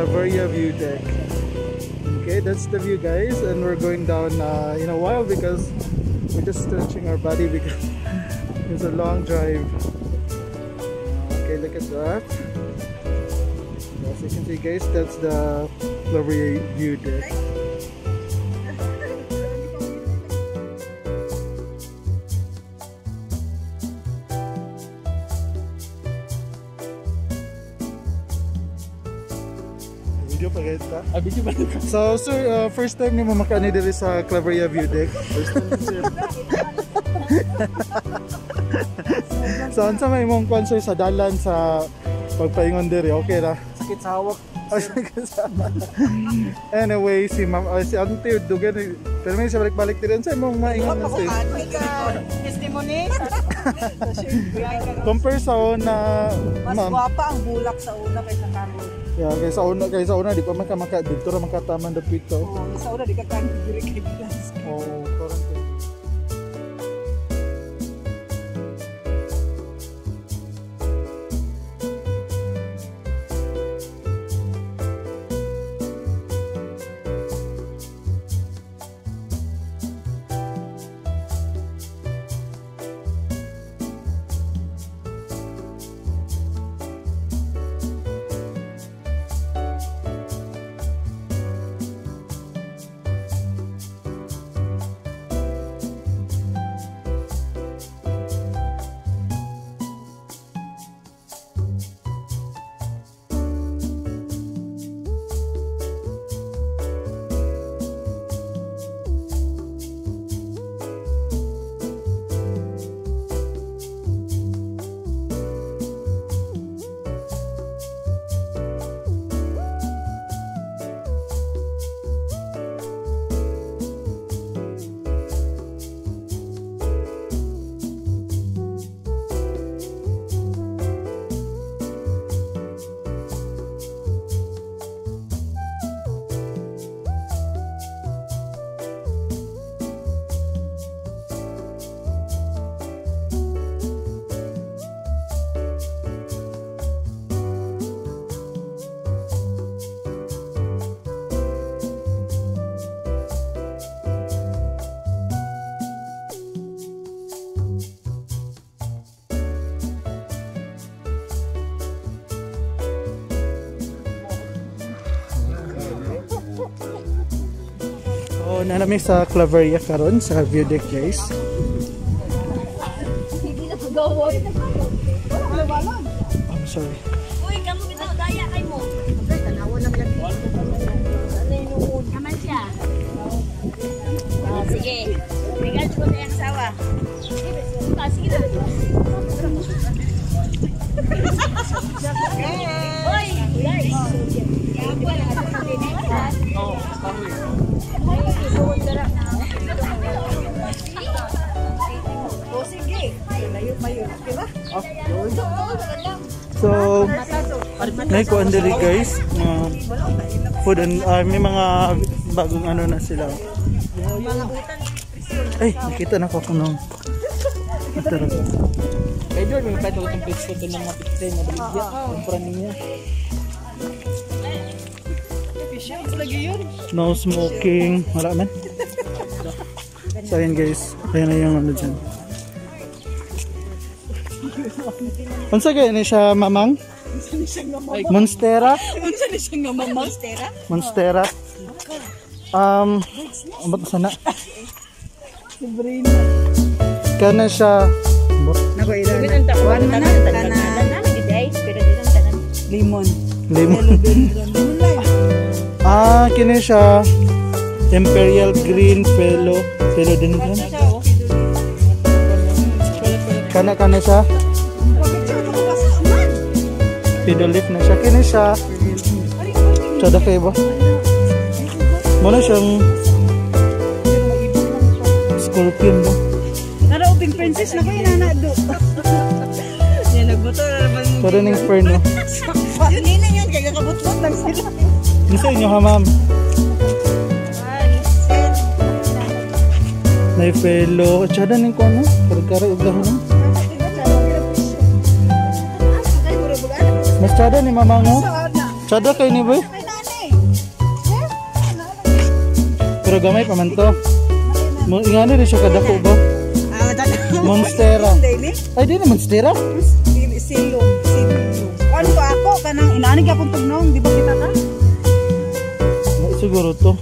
Claveria View Deck. Okay, that's the view guys and we're going down uh, in a while because we're just stretching our body because it's a long drive. Okay, look at that. As you can see guys, that's the Claveria View Deck. Video pa guys ta? Ah, video ba? So sir, uh, first time ni mo makaani diri sa Claveria View Deck. First time sir. so unsa may imong kwan sir sa dalan sa pagpaingon diri? Okay ra. Sakit sa hawak. anyway, si Ma'am uh, si Auntie dugan eh, pero may siya balik-balik din sa imong maingon na sir. Testimony. Compare sa una, Mas ma'am. gwapa ang bulak sa una kaysa karon. Yeah, kay sa una, kay sa una di pa man ka maka dito ra makataman dapito. Oh, sa una di ka kan diri kay Blas. Oh, parang So, nanami sa Claveria karon sa view deck guys. I'm sorry. Uy, kamu kita daya kay mo. Tanawan na lang. Ano yung siya. Ah, sige. Regal ko na yung may kuan diri guys. mga food and ah, may mga bagong ano na sila. Ay, nakita na ko kung nung. Na. Kay George, may kahit itong pizza doon ng mga pizza na baligya. Kumpra niya. Efficient lagi yun. No smoking. Wala man. So, ayan guys. Ayan na yung ano dyan. Unsa kaya ni siya mamang? Monstera? Unsa ni siya nga mamang? Monstera. Um, ba't sana? Sabrina. Kana siya Nako ilan. Ang takuan na na. Na. Nagday. Pero di lang tanan. Lemon lang. ah, kini siya Imperial Green Fellow. Fellow din. Kana kana siya. Pidolif na siya. Kini siya. Sada kayo ba? Muna siyang scorpion ba? Nara uping princess na ko inana do. Yan nagbuto na naman. Pero ning inferno. Yun ina yan kaya kabutbot lang sila. Sa inyo ha ma'am? Na fellow. Tsada ning ko ano? Karagkara Mas tsada ni mamang no? Tsada kayo ni boy? Pero gamay pa man to. Ingani rin siya kadako ba? Ah, monstera. Ay, di na monstera. Silong. Silong. Ano to ako? Kanang inanig akong tugnong. Di ba kita ka? Siguro to.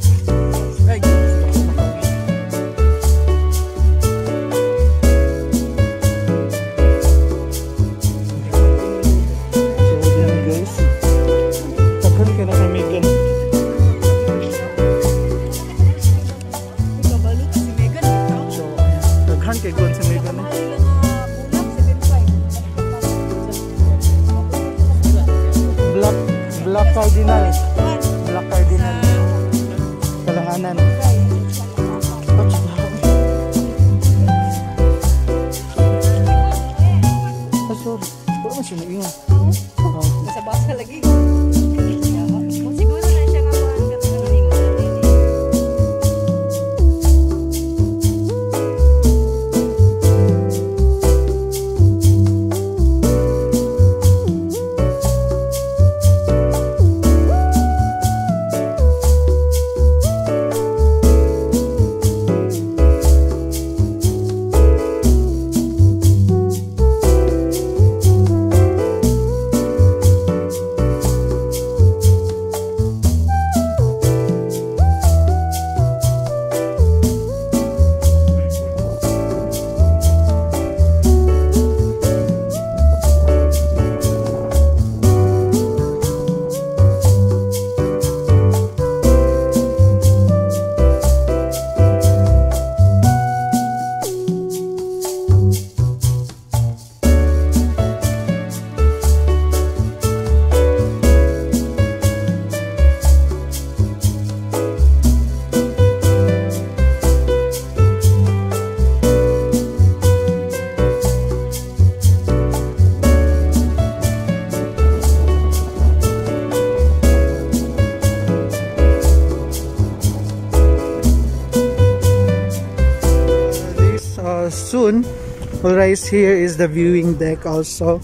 Rise here is the viewing deck also.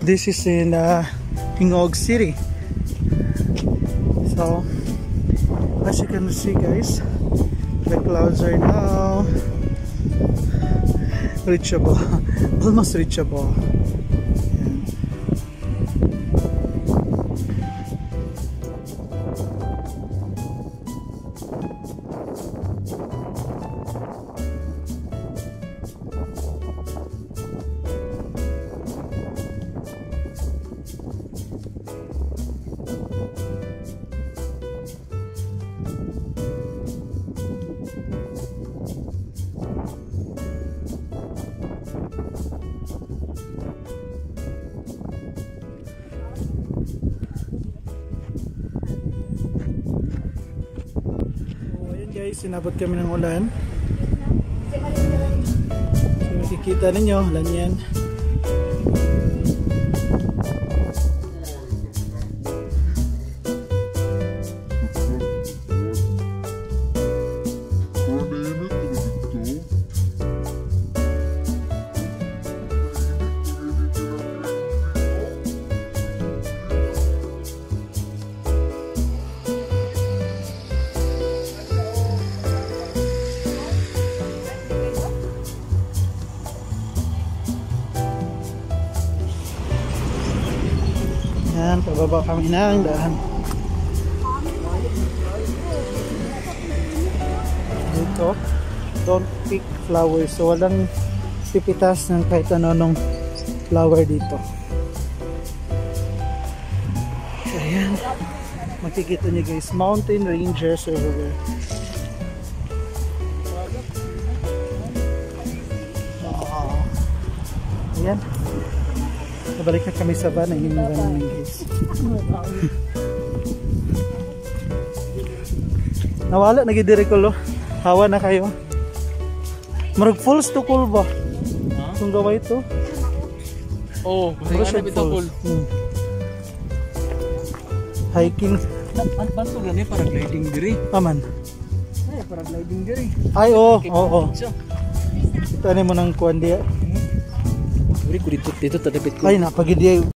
This is in uh, Ingog City. So as you can see guys the clouds are now reachable almost reachable sinabot kami ng ulan. So, makikita ninyo, ulan yan. Pababa kami ng daan. Dito, don't pick flowers. So, walang pipitas ng kahit ano nung flower dito. So, ayan. Makikita niyo guys, mountain there. Ah. Ayan. Nabalik na kami sa van, nanginugan namin guys. Nawala, nagidiri ko lo. Hawa na kayo. Marag falls to cool ba? Ha? Kung gaway to. Oh, Mura siya ito cool. Hmm. Hiking. Ang banto gani para gliding diri. Aman. Ay, para gliding diri. Ay, oo, oo, oo. Siya. Tani mo ng kuwan diya. Diri ko dito dito tadapit ko. Ay, napagid diya.